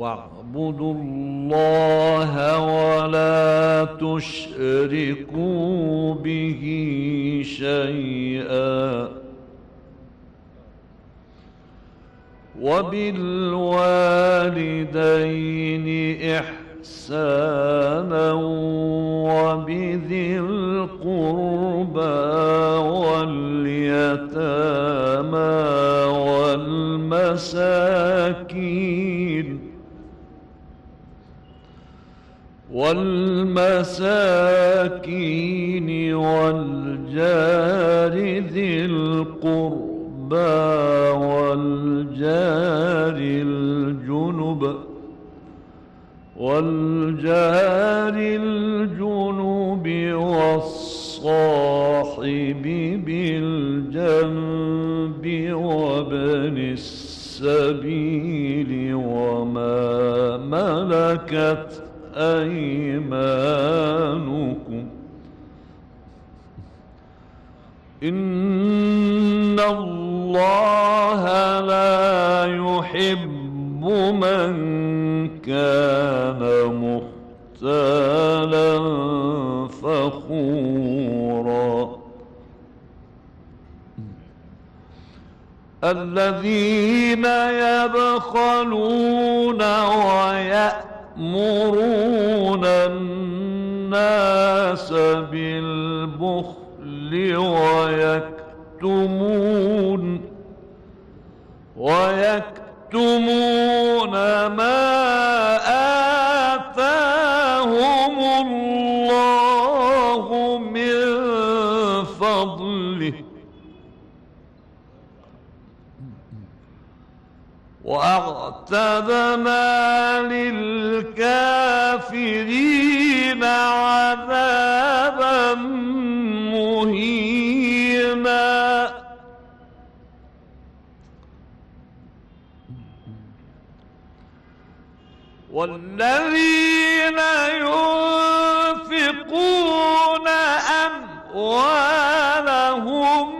واعبدوا الله ولا تشركوا به شيئا. وبالوالدين إحسانا وبذي القربى واليتامى والمساكين والمساكين والجار ذي القربى والجار الجنب والجار الجنب والصاحب بالجنب وابن السبيل وما ملكت أيمانكم إن الله لا يحب من كان مختالا فخورا. الذين يبخلون ويأتون يأمرون الناس بالبخل ويكتمون ويكتمون ما آتاهم وأعتدنا للكافرين عذابا مهينا. والذين ينفقون أموالهم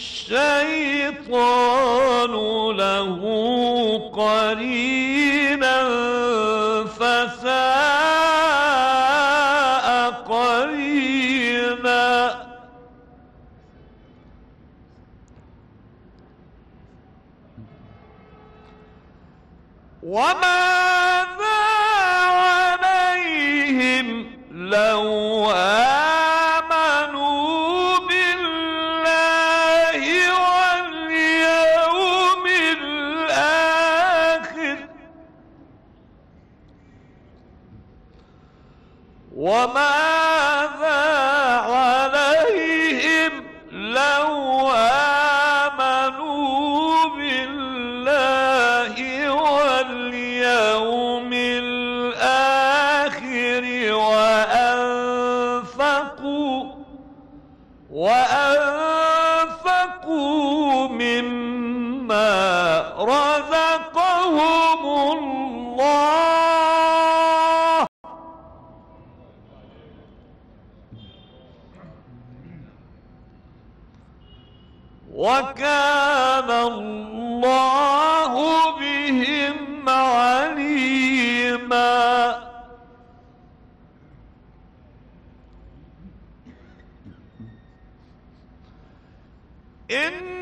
الشيطان له قرينا فساء قرينا. وماذا وماذا عليهم لو آمنوا بالله واليوم الآخر وأنفقوا وأنفقوا مما رزقهم الله وكان الله بهم عليما. إن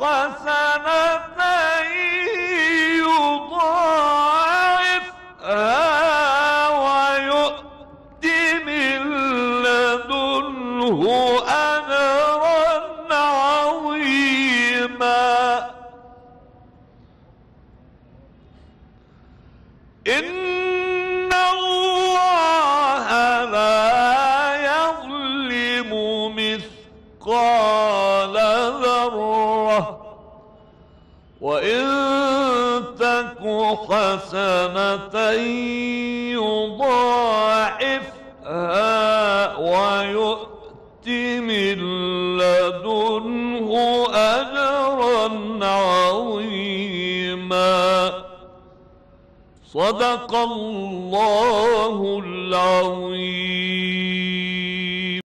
حسنة يضاعفها ويؤت من لدنه أجرا تك حسنة يضاعفها ويؤت من لدنه أجرا عظيما. صدق الله العظيم.